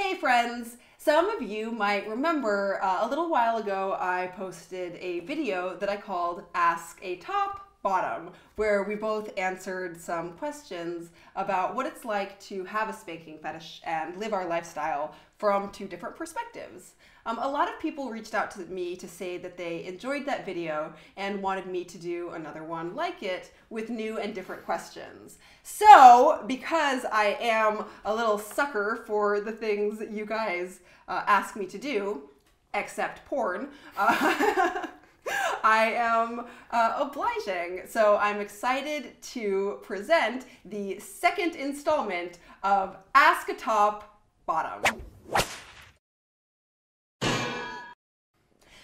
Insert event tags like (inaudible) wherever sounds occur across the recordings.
Hey friends! Some of you might remember uh, a little while ago I posted a video that I called Ask a Top Bottom, where we both answered some questions about what it's like to have a spanking fetish and live our lifestyle from two different perspectives. Um, a lot of people reached out to me to say that they enjoyed that video and wanted me to do another one like it with new and different questions. So, because I am a little sucker for the things you guys uh, ask me to do, except porn, uh, (laughs) (laughs) I am uh, obliging. So I'm excited to present the second installment of Ask a Top Bottom.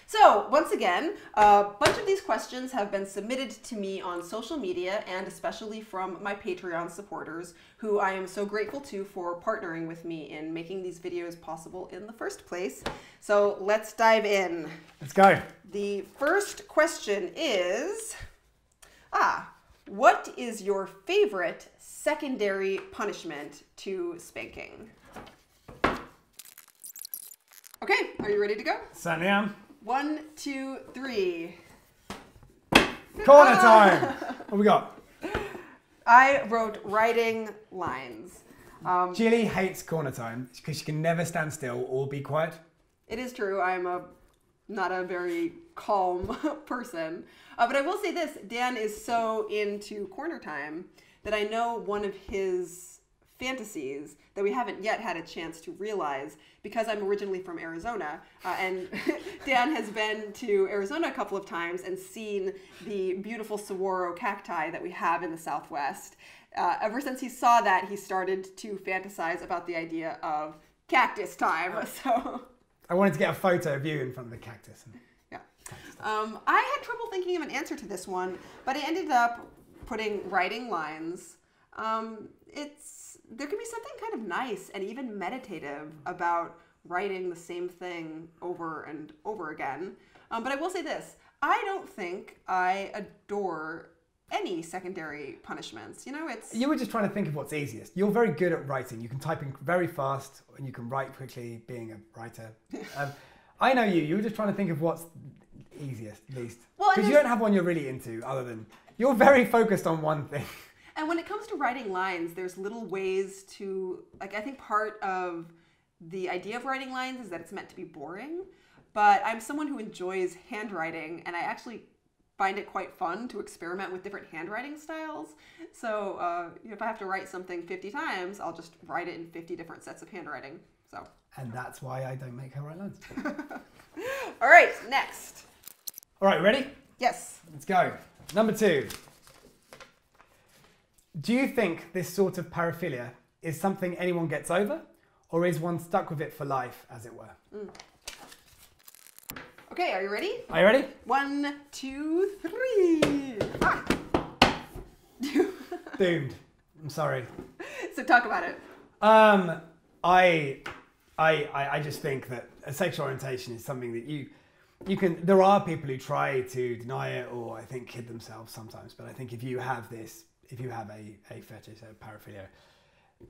So, once again, a bunch of these questions have been submitted to me on social media and especially from my Patreon supporters, who I am so grateful to for partnering with me in making these videos possible in the first place. So, let's dive in. Let's go. The first question is Ah, what is your favorite secondary punishment to spanking? Okay, are you ready to go? Certainly am. One, two, three. Corner time. What we got? (laughs) I wrote writing lines. Um, Jilly hates corner time because she can never stand still or be quiet. it is true. I'm a not a very calm (laughs) person, uh, but I will say this: Dan is so into corner time that I know one of his fantasies that we haven't yet had a chance to realize because I'm originally from Arizona, uh, and (laughs) Dan has been to Arizona a couple of times and seen the beautiful saguaro cacti that we have in the Southwest. Uh, ever since he saw that, he started to fantasize about the idea of cactus time. (laughs) So. I wanted to get a photo of you in front of the cactus. Yeah. Um, I had trouble thinking of an answer to this one, but I ended up putting writing lines. Um, it's there can be something kind of nice and even meditative about writing the same thing over and over again. Um, but I will say this: I don't think I adore any secondary punishments. You know, it's You were just trying to think of what's easiest. You're very good at writing. You can type in very fast and you can write quickly, being a writer. (laughs) Um, I know you. You were just trying to think of what's easiest, least. Well, Because you don't have one you're really into other than you're very focused on one thing. (laughs) And when it comes to writing lines, there's little ways to like I think part of the idea of writing lines is that it's meant to be boring, but I'm someone who enjoys handwriting and I actually find it quite fun to experiment with different handwriting styles. So uh, if I have to write something 50 times, I'll just write it in 50 different sets of handwriting. So, And that's why I don't make her write lines. (laughs) all right, next. All right, ready? Yes. Let's go. Number two. Do you think this sort of paraphilia is something anyone gets over, or is one stuck with it for life, as it were? Okay, are you ready? Are you ready? One, two, three. Ah. (laughs) Doomed. I'm sorry. so talk about it. Um, I, I, I, I just think that a sexual orientation is something that you, you can. There are people who try to deny it, or I think kid themselves sometimes. But I think if you have this, if you have a, a fetish, a paraphilia,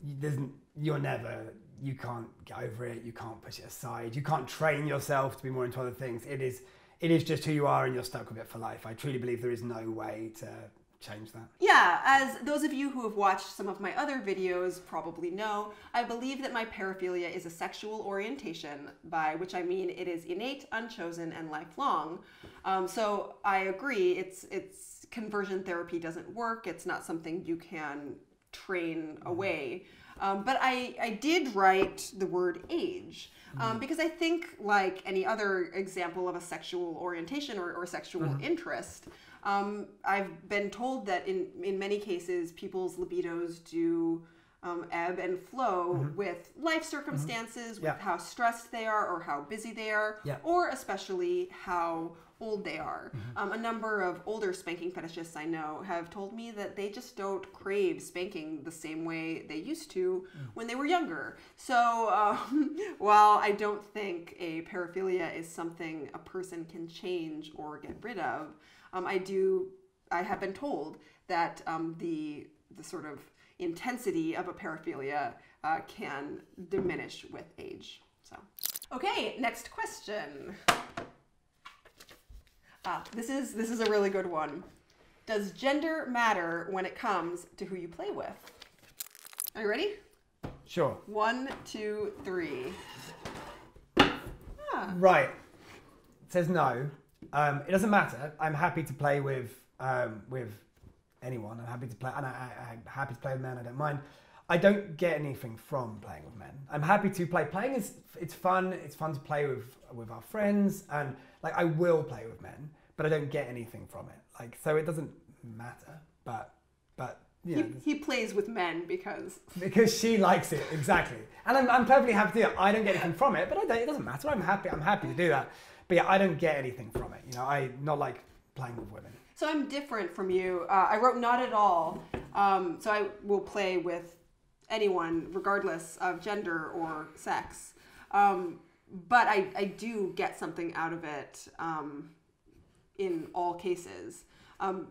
you, you're never, you can't get over it. You can't push it aside. You can't train yourself to be more into other things. It is, it is just who you are, and you're stuck with it for life. I truly believe there is no way to change that. Yeah, as those of you who have watched some of my other videos probably know, I believe that my paraphilia is a sexual orientation, by which I mean it is innate, unchosen, and lifelong. Um, so I agree, it's it's conversion therapy doesn't work. It's not something you can train away. Um, but I, I did write the word age um, because I think, like any other example of a sexual orientation or, or sexual interest, um, I've been told that in, in many cases, people's libidos do um, ebb and flow with life circumstances, Yeah. with how stressed they are or how busy they are, Yeah. or especially how old they are. Um, a number of older spanking fetishists I know have told me that they just don't crave spanking the same way they used to when they were younger. So um, (laughs) while I don't think a paraphilia is something a person can change or get rid of, um, I do. I have been told that um, the the sort of intensity of a paraphilia uh, can diminish with age. So, okay, next question. Ah, this is this is a really good one. Does gender matter when it comes to who you play with? Are you ready? Sure. One, two, three. Ah, Right. It says no. Um, it doesn't matter. I'm happy to play with um, with anyone. I'm happy to play, and I, I, I'm happy to play with men. I don't mind. I don't get anything from playing with men. I'm happy to play. Playing is it's fun. It's fun to play with with our friends, and like I will play with men, but I don't get anything from it. Like so, it doesn't matter. But but you he, he plays with men because because she likes it exactly, and I'm, I'm perfectly happy to do it. I don't get anything from it, but I don't, it doesn't matter. I'm happy. I'm happy to do that. But yeah, I don't get anything from it. You know, I not like playing with women. So I'm different from you. Uh, I wrote not at all. Um, so I will play with anyone, regardless of gender or sex. Um, but I, I do get something out of it um, in all cases. Um,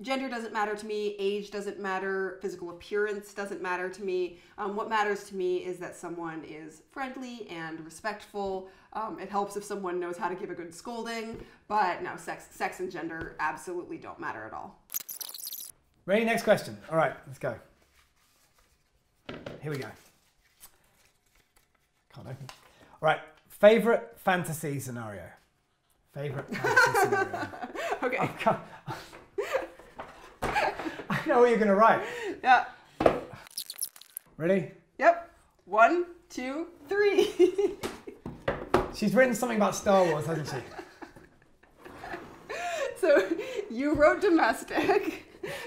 gender doesn't matter to me, age doesn't matter, physical appearance doesn't matter to me. Um, what matters to me is that someone is friendly and respectful. Um, it helps if someone knows how to give a good scolding, but no, sex, sex and gender absolutely don't matter at all. Ready? Next question. All right, let's go. Here we go. Can't open. Right. Favorite fantasy scenario. Favorite fantasy scenario. (laughs) Okay. I, can't- (laughs) I know what you're gonna write. Yeah. Ready? Yep. One, two, three. (laughs) She's written something about Star Wars, hasn't she? so you wrote domestic.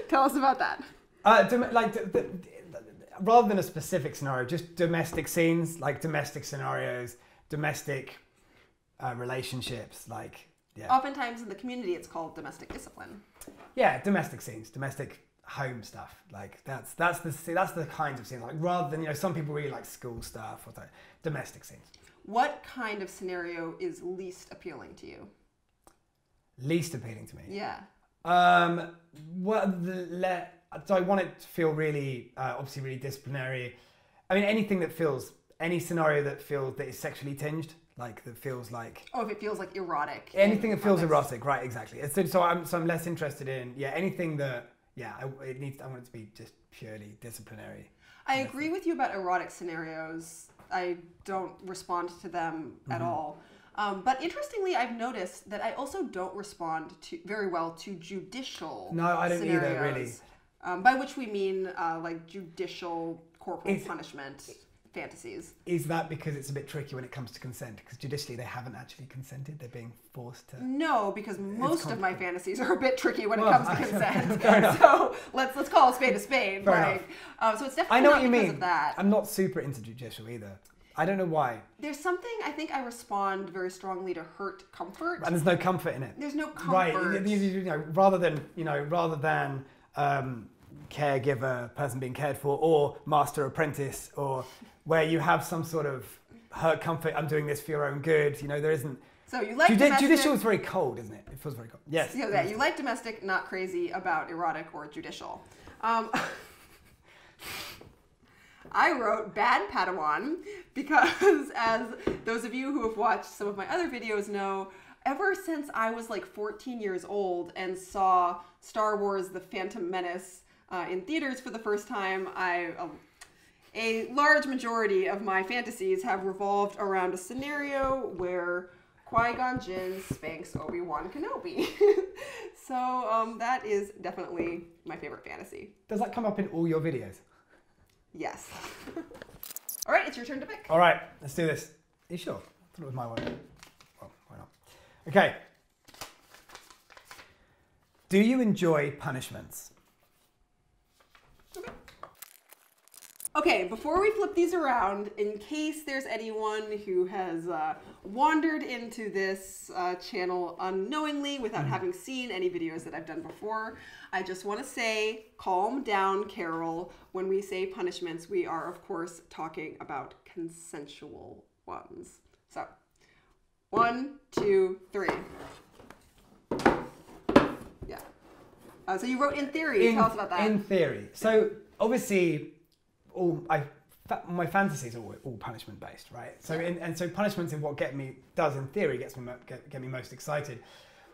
Tell us about that. Uh, dom- like rather than a specific scenario, just domestic scenes, like domestic scenarios, domestic uh, relationships, like yeah, Oftentimes in the community, it's called domestic discipline. yeah, domestic scenes, domestic home stuff. Like that's that's the see, that's the kinds of scenes. Like rather than you know, some people really like school stuff or so, domestic scenes. What kind of scenario is least appealing to you? Least appealing to me. Yeah. Um, well, the, le- so I want it to feel really, uh, obviously, really disciplinary. I mean, anything that feels, any scenario that feels that is sexually tinged, like that feels like Oh, if it feels like erotic. anything that feels erotic, right? Exactly. So, so I'm, so I'm less interested in, yeah, anything that, yeah, I, it needs. I want it to be just purely disciplinary. I agree with you about erotic scenarios. I don't respond to them Mm-hmm. at all. Um, but interestingly, I've noticed that I also don't respond to very well to judicial. No, I don't either, scenarios, really. Um, by which we mean uh, like judicial corporal It's- punishment fantasies. Is that because it's a bit tricky when it comes to consent? Because judicially, they haven't actually consented; they're being forced to. No, because most of my fantasies are a bit tricky when Well, it comes to (laughs) consent. fair (laughs) so let's let's call a spade a spade. Fair like, um, so it's definitely I know what you because mean. of that. I'm not super into judicial either. I don't know why, There's something I think I respond very strongly to hurt comfort. and there's no comfort in it. There's no Right, comfort. you- you know, rather than you know, rather than um, caregiver, person being cared for, or master apprentice, or where you have some sort of hurt comfort. I'm doing this for your own good. You know, there isn't. So you like Judi- domestic. judicial is very cold, isn't it? It feels very cold. Yes. Yeah, that you like domestic, not crazy about erotic or judicial. Um, (laughs) I wrote Bad Padawan because, (laughs) as those of you who have watched some of my other videos know, ever since I was like 14 years old and saw Star Wars The Phantom Menace uh, in theaters for the first time, I. Uh, a large majority of my fantasies have revolved around a scenario where Qui Gon Jinn spanks Obi Wan Kenobi. (laughs) so um, that is definitely my favorite fantasy. Does that come up in all your videos? Yes. (laughs) All right, it's your turn to pick. All right, let's do this. Are you sure? I thought it was my one. Well, why not? Okay. Do you enjoy punishments? Okay, before we flip these around, in case there's anyone who has uh, wandered into this uh, channel unknowingly without having seen any videos that I've done before, I just want to say calm down, Carol. When we say punishments, we are, of course, talking about consensual ones. So, one, two, three. Yeah. Uh, so you wrote in theory. Tell us about that. In theory. So obviously, all I my fantasies are all, all punishment based, right? So in, and so punishments in what get me does in theory gets me get, get me most excited.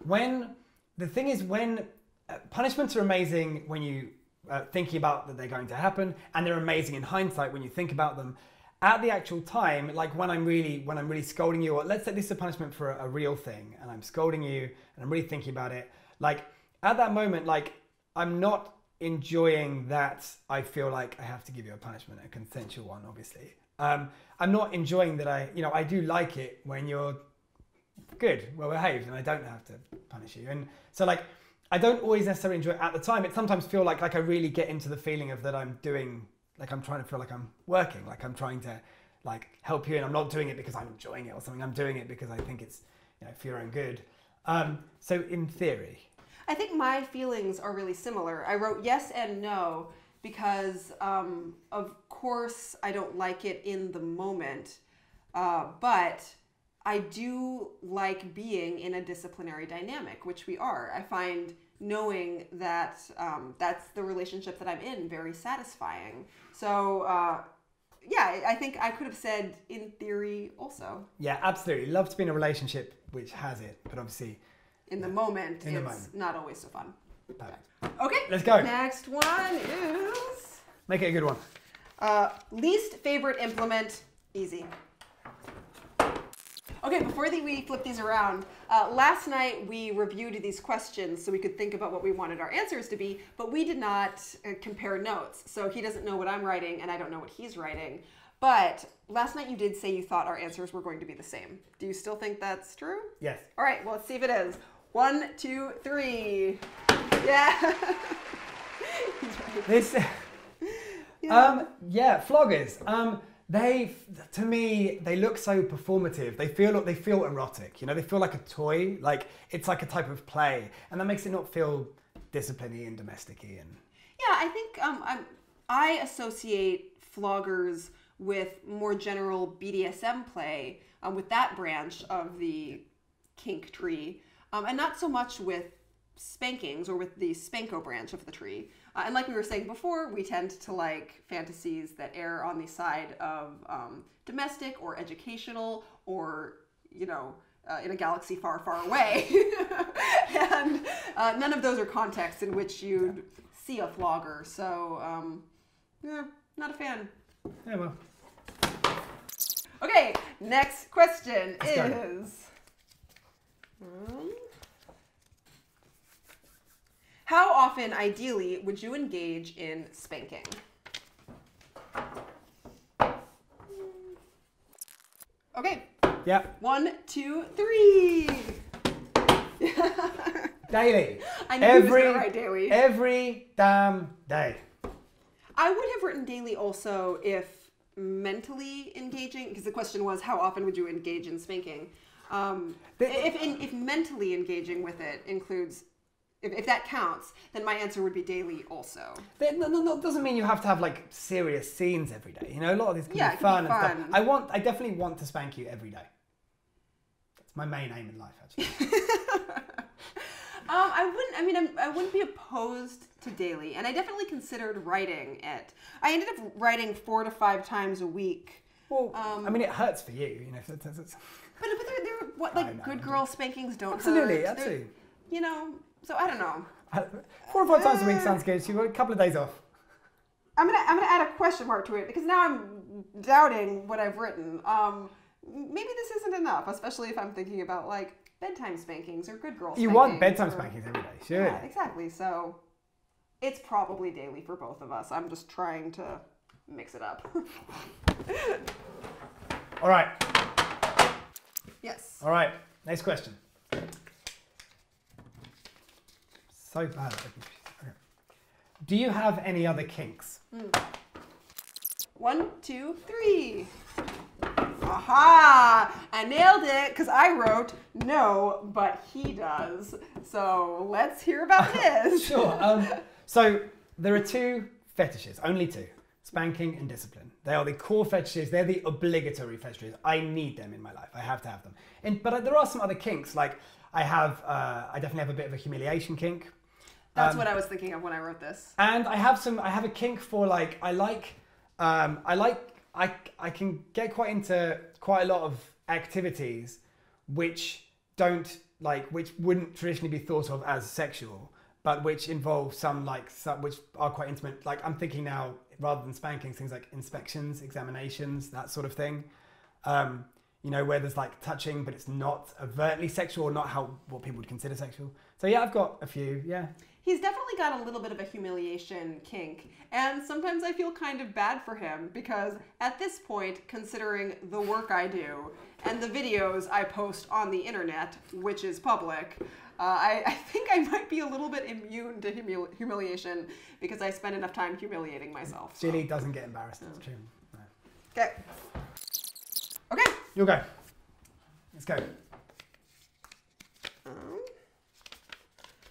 When the thing is when uh, punishments are amazing when you uh, thinking about that they're going to happen, and they're amazing in hindsight when you think about them. At the actual time, like when I'm really when I'm really scolding you, or let's say this is a punishment for a, a real thing, and I'm scolding you, and I'm really thinking about it. Like at that moment, like I'm not enjoying that. I feel like I have to give you a punishment, a consensual one, obviously. Um, I'm not enjoying that. I, you know, I do like it when you're good, well behaved, and I don't have to punish you. And so, like, I don't always necessarily enjoy it at the time. It sometimes feel like like I really get into the feeling of that I'm doing, like I'm trying to feel like I'm working, like I'm trying to, like help you, and I'm not doing it because I'm enjoying it or something. I'm doing it because I think it's, you know, for your own good. Um, so in theory, I think my feelings are really similar. I wrote yes and no because, um, of course, I don't like it in the moment, uh, but I do like being in a disciplinary dynamic, which we are. I find knowing that um, that's the relationship that I'm in very satisfying. So, uh, yeah, I- think I could have said in theory also. yeah, absolutely. Love to be in a relationship which has it, but obviously, In the moment, In the it's moment. not always so fun. perfect. Okay, Let's go. Next one is. Make it a good one. Uh, least favorite implement, easy. Okay, before the, we flip these around, uh, last night we reviewed these questions so we could think about what we wanted our answers to be, but we did not uh, compare notes. So he doesn't know what I'm writing and I don't know what he's writing. But last night you did say you thought our answers were going to be the same. Do you still think that's true? Yes. All right, well, let's see if it is. One, two, three. Yeah. (laughs) This. Um, yeah, floggers. Um, they, to me, they look so performative. They feel they feel erotic. You know, they feel like a toy. Like it's like a type of play, and that makes it not feel disciplinary and domesticy. And Yeah, I think um, I'm, I associate floggers with more general BDSM play, um, with that branch of the kink tree, um, and not so much with spankings or with the spanko branch of the tree. Uh, and like we were saying before, we tend to like fantasies that err on the side of um, domestic or educational or, you know, uh, in a galaxy far, far away. (laughs) and uh, none of those are contexts in which you'd see a flogger. So, um, yeah, not a fan. yeah, well, Okay, next question Let's is. Um, how often, ideally, would you engage in spanking? Okay, yeah, one, two, three. (laughs) daily. I knew every gonna daily. every damn day. I would have written daily also if mentally engaging, because the question was how often would you engage in spanking? Um, The- if, in, if mentally engaging with it includes, if, if that counts, then my answer would be daily also. That no, no, no, doesn't mean you have to have like serious scenes every day. You know, a lot of these can Yeah, be it can fun be and fun. stuff. I want, I definitely want to spank you every day. That's my main aim in life, actually. (laughs) Um, I wouldn't. I mean, I'm, I wouldn't be opposed to daily, and I definitely considered writing it. I ended up writing four to five times a week. Well, Um, I mean, it hurts for you, you know. If it's, it's, But but they're, they're what like know. good girl spankings don't absolutely, hurt. They're- absolutely. You know, so I don't know. Four or five times a week sounds good. You've got a couple of days off. I'm gonna I'm gonna add a question mark to it because now I'm doubting what I've written. Um, maybe this isn't enough, especially if I'm thinking about like bedtime spankings or good girl. You want bedtime or- spankings every day, sure. Yeah, exactly. So it's probably daily for both of us. I'm just trying to mix it up. (laughs) All right, yes. all right. Next question. So bad. at this. Okay. Do you have any other kinks? One, two, three. Aha! I nailed it because I wrote no, but he does. So let's hear about (laughs) his. Sure. Um, so there are two fetishes, only two: spanking and discipline. They are the core fetishes. They're the obligatory fetishes. I need them in my life. I have to have them. And but there are some other kinks. Like I have, uh, I definitely have a bit of a humiliation kink. That's Um, what I was thinking of when I wrote this. And I have some. I have a kink for like. I like. Um, I like. I I can get quite into quite a lot of activities which don't like which wouldn't traditionally be thought of as sexual, but which involve some like some, which are quite intimate. Like I'm thinking now, rather than spankings, things like inspections, examinations, that sort of thing. Um, you know, where there's like touching, but it's not overtly sexual not how what people would consider sexual. So yeah, I've got a few. Yeah. He's definitely got a little bit of a humiliation kink, and sometimes I feel kind of bad for him because at this point, considering the work I do and the videos I post on the internet, which is public, uh, I, I, think I might be a little bit immune to humili- humiliation because I spend enough time humiliating myself. So. Doesn't get embarrassed. That's true. Okay. Okay. You'll go. Let's go.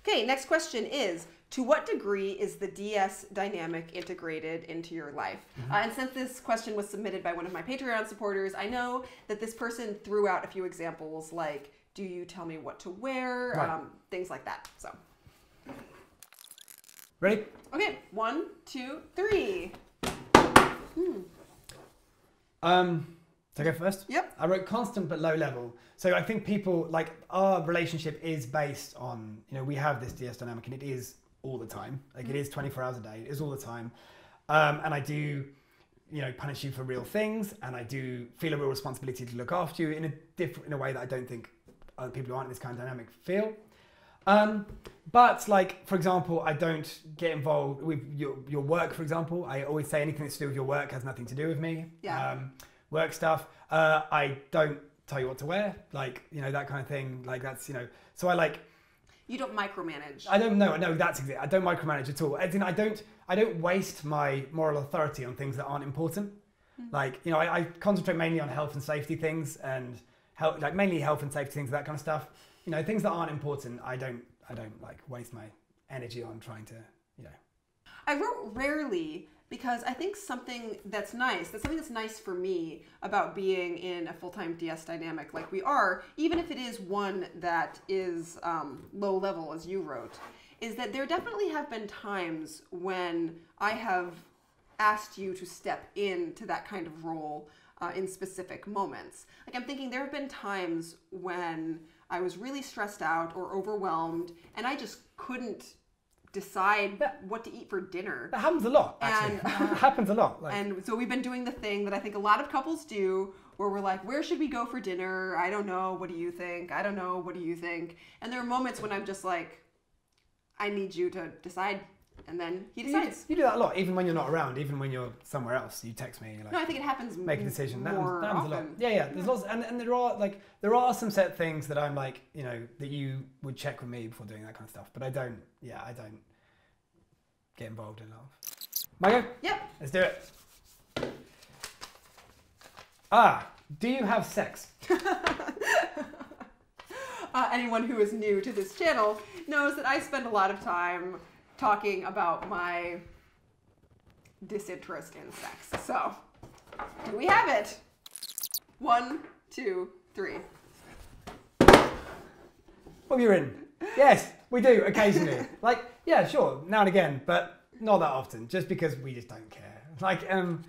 Okay, next question is To what degree is the DS dynamic integrated into your life? Mm-hmm. Uh, and since this question was submitted by one of my Patreon supporters, I know that this person threw out a few examples like, Do you tell me what to wear? Right. Um, things like that. So. Ready? Okay, one, two, three. Hmm. Um, to go first? Yep. I wrote constant but low level. So I think people like our relationship is based on, you know, we have this DS dynamic and it is all the time. Like it is 24 hours a day. It is all the time. Um, and I do, you know, punish you for real things and I do feel a real responsibility to look after you in a different in a way that I don't think other people who aren't in this kind of dynamic feel. Um, but like, for example, I don't get involved with your, your work, for example. I always say anything that's to do with your work has nothing to do with me. Yeah. Um, work stuff. Uh, I don't tell you what to wear, like you know that kind of thing. Like that's you know. So I like. You don't micromanage. I don't know. No, that's exactly. I don't micromanage at all. As in, I don't. I don't waste my moral authority on things that aren't important. Mm-hmm. Like you know, I, I, concentrate mainly on health and safety things and health, like mainly health and safety things, that kind of stuff. You know, things that aren't important. I don't. I don't like waste my energy on trying to. You know. I wrote rarely because I think something that's nice, that's something that's nice for me about being in a full time DS dynamic like we are, even if it is one that is um, low level, as you wrote, is that there definitely have been times when I have asked you to step into that kind of role uh, in specific moments. Like I'm thinking there have been times when I was really stressed out or overwhelmed and I just couldn't decide that, what to eat for dinner. That happens a lot, actually. And, (laughs) it uh, happens a lot. Like. And so we've been doing the thing that I think a lot of couples do where we're like, where should we go for dinner? I don't know. What do you think? I don't know. What do you think? And there are moments when I'm just like, I need you to decide. And then he decides. You, you do that a lot, even when you're not around, even when you're somewhere else. You text me. You're like, no, I think it happens. Make a decision. That more happens, a lot. Yeah, yeah. There's lots, and, and there are like there are some set things that I'm like, you know, that you would check with me before doing that kind of stuff. But I don't. Yeah, I don't get involved in love. Margo? Yep. Let's do it. Ah, do you have sex? (laughs) uh, anyone who is new to this channel knows that I spend a lot of time talking about my disinterest in sex. So, do we have it? One, two, three. What you're in? Yes, we do occasionally. (laughs) like yeah, sure, now and again, but not that often, just because we just don't care. Like, um.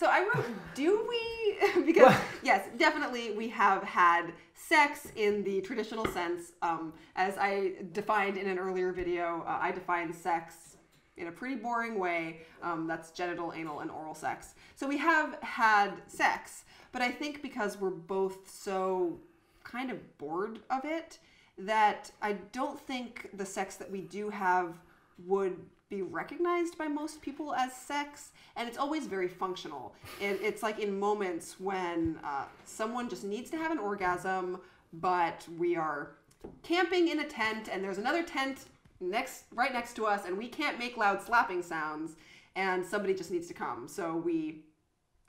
So I wrote, do we? (laughs) because well, (laughs) yes, definitely we have had sex in the traditional sense. Um, as I defined in an earlier video, uh, I define sex in a pretty boring way. Um, that's genital, anal, and oral sex. So we have had sex, but I think because we're both so kind of bored of it, that I don't think the sex that we do have would be recognized by most people as sex and it's always very functional. It, it's like in moments when uh, someone just needs to have an orgasm but we are camping in a tent and there's another tent next right next to us and we can't make loud slapping sounds and somebody just needs to come. So we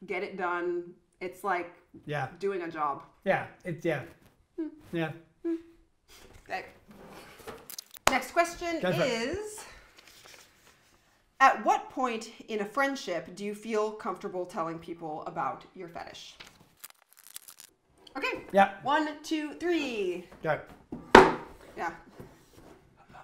get it done. It's like yeah. doing a job. Yeah it's yeah. Hmm. yeah. Okay. Next question is At what point in a friendship do you feel comfortable telling people about your fetish? Okay. Yeah. One, two, three. Go. Yeah.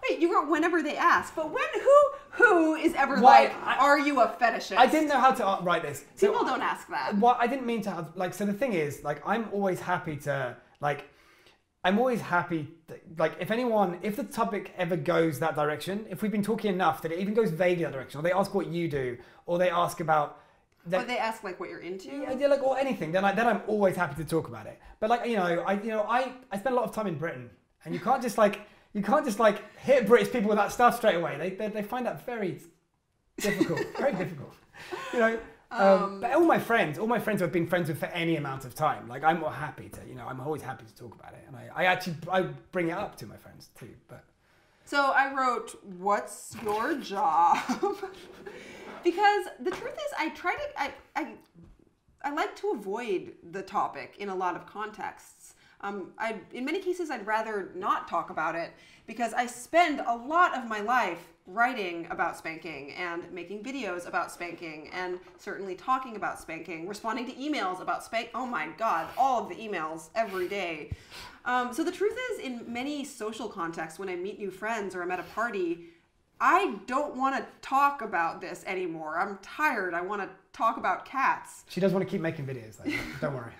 Wait, you wrote whenever they ask, but when who Who is ever Why- like, I- are you a fetishist? I didn't know how to uh, write this. So People don't ask that. Well, I didn't mean to have like. So the thing is, like, I'm always happy to like. I'm always happy. That, like, if anyone, if the topic ever goes that direction, if we've been talking enough that it even goes vaguely that direction, or they ask what you do, or they ask about. That, Or they ask like what you're into. Yeah, yeah, like or anything, then I, then I'm always happy to talk about it. But like you know, I you know I I spend a lot of time in Britain, and you can't just like you can't just like hit British people with that stuff straight away. They they, they find that very difficult, very (laughs) difficult. You know. Um, but all my friends, all my friends who I've been friends with for any amount of time, like I'm more happy to, you know, I'm always happy to talk about it, and I, I actually I bring it up to my friends too. But So I wrote, "What's your job?" (laughs) because the truth is, I try to I, I I like to avoid the topic in a lot of contexts. Um, I in many cases I'd rather not talk about it because I spend a lot of my life writing about spanking and making videos about spanking and certainly talking about spanking, responding to emails about spank. Oh my God, all of the emails every day. Um, so the truth is, in many social contexts, when I meet new friends or I'm at a party, I don't want to talk about this anymore. I'm tired. I want to talk about cats. she does want to keep making videos. Like, (laughs) don't worry.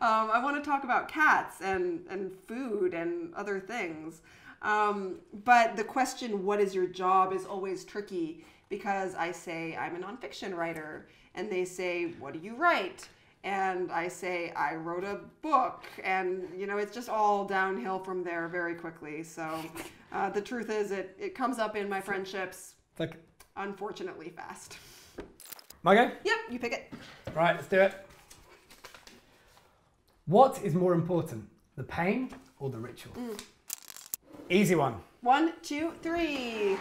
Um, I want to talk about cats and, and food and other things. Um, but the question, what is your job, is always tricky because I say I'm a nonfiction writer, and they say, what do you write? And I say, I wrote a book. And, you know, it's just all downhill from there very quickly. So uh, the truth is, it, it comes up in my friendships, like unfortunately, fast. my go. Yep, you pick it. Right, let's do it. What is more important, the pain or the ritual? Mm. Easy one. One, two, three.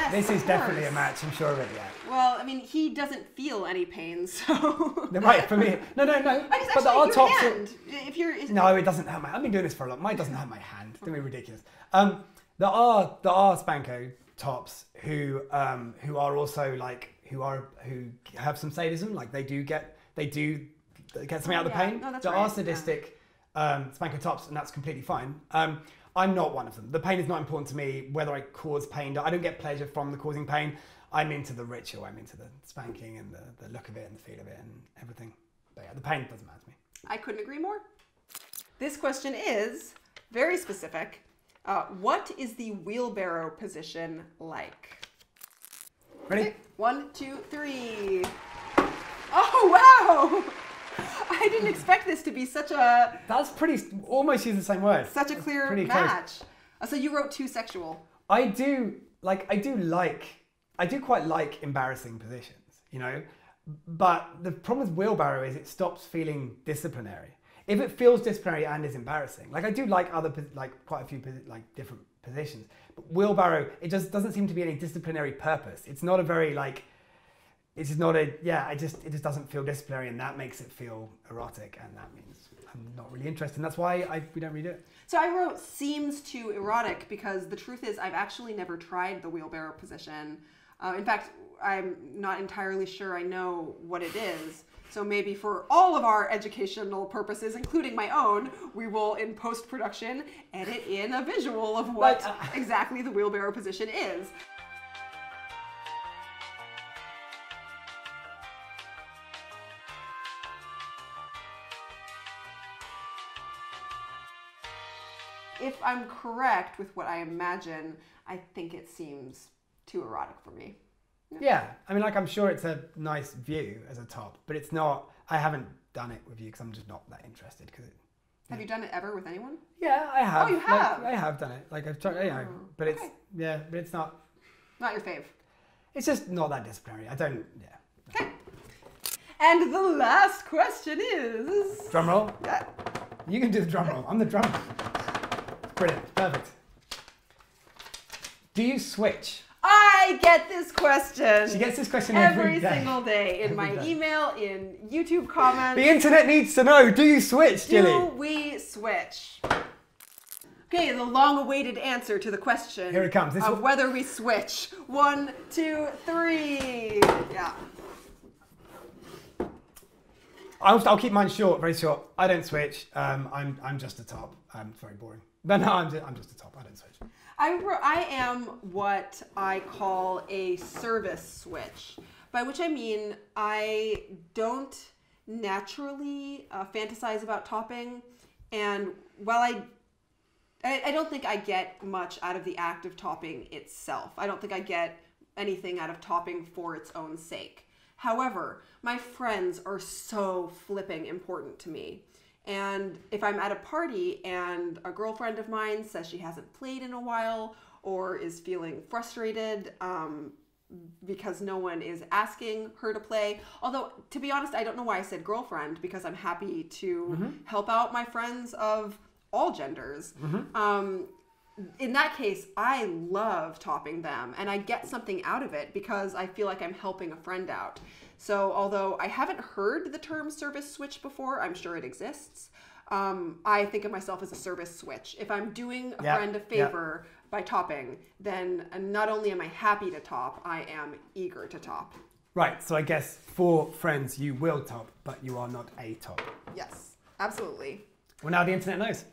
Yes. This is definitely a match, I'm sure of it, yeah. Well, I mean, he doesn't feel any pain, so. Right, for me. No, no, no. (laughs) I just But the your tops. hand. If you're, is- No, it doesn't hurt my. Hand. I've been doing this for a long. Mine doesn't hurt my hand. Don't be ridiculous. Um, there are there are Spanko tops who um, who are also like who are who have some sadism. Like they do get they do get something out of the yeah. pain. No, that's there right, are yeah. sadistic um, Spanko tops, and that's completely fine. Um, I'm not one of them. The pain is not important to me. Whether I cause pain, I don't get pleasure from the causing pain. I'm into the ritual. I'm into the spanking and the, the look of it and the feel of it and everything. But yeah, the pain doesn't matter to me. I couldn't agree more. This question is very specific. Uh, what is the wheelbarrow position like? Ready? Okay, One, two, three. Oh wow! (laughs) (laughs) I didn't expect this to be such a That's pretty. Almost use the same word. such a clear Pretty close. match. Uh, so you wrote two sexual. I do like. I do like. I do quite like embarrassing positions. You know, but the problem with wheelbarrow is it stops feeling disciplinary. If it feels disciplinary and is embarrassing, like I do like other like quite a few like different positions, but wheelbarrow it just doesn't seem to be any disciplinary purpose. It's not a very like. It's just not a yeah. I just it just doesn't feel disciplinary, and that makes it feel erotic, and that means I'm not really interested. And that's why I we don't read it. So I wrote seems too erotic because the truth is I've actually never tried the wheelbarrow position. Uh, in fact, I'm not entirely sure I know what it is. So maybe for all of our educational purposes, including my own, we will in post production edit in a visual of what uh, exactly the wheelbarrow position is. If I'm correct with what I imagine, I think it seems too erotic for me. Yeah, I mean, like I'm sure it's a nice view as a top, but it's not. I haven't done it with you because I'm just not that interested. Because Have you done it ever with anyone? yeah, I have. Oh, you like, have? I have done it. Like I've tried, you know, oh, but it's okay. yeah, but it's not. Not your fave. It's just not that disciplinary. I don't. Yeah. Okay. And the last question is. Drum roll. Yeah. You can do the drum roll. I'm the drummer. Brilliant. Perfect. Do you switch? I get this question She gets this question every, every, day. single day in Every my day. email, in YouTube comments. The internet needs to know. Do you switch, Do Jilly? we switch? Okay, the long-awaited answer to the question Here it comes. This of one- whether we switch. One, two, three. Yeah. I'll, I'll keep mine short, very short. I don't switch. Um, I'm, I'm just a top. I'm very boring. But no, I'm just, I'm just a top. I don't switch. I, I am what I call a service switch, by which I mean I don't naturally uh, fantasize about topping. And while I, I, I don't think I get much out of the act of topping itself, I don't think I get anything out of topping for its own sake. However, my friends are so flipping important to me. And if I'm at a party and a girlfriend of mine says she hasn't played in a while or is feeling frustrated um, because no one is asking her to play, although to be honest, I don't know why I said girlfriend because I'm happy to help out my friends of all genders. Um, in that case, I love topping them and I get something out of it because I feel like I'm helping a friend out. So, although I haven't heard the term service switch before, I'm sure it exists. Um, I think of myself as a service switch. If I'm doing a Yep, friend a yep. favor by topping, then not only am I happy to top, I am eager to top. Right, so I guess for friends you will top, but you are not a top. Yes, absolutely. Well, now the internet knows.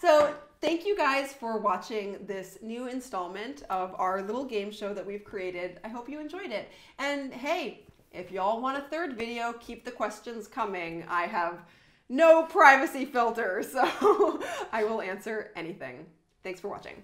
So, thank you guys for watching this new installment of our little game show that we've created. I hope you enjoyed it. And hey, if y'all want a third video, keep the questions coming. I have no privacy filter, (laughs) so I will answer anything. Thanks for watching.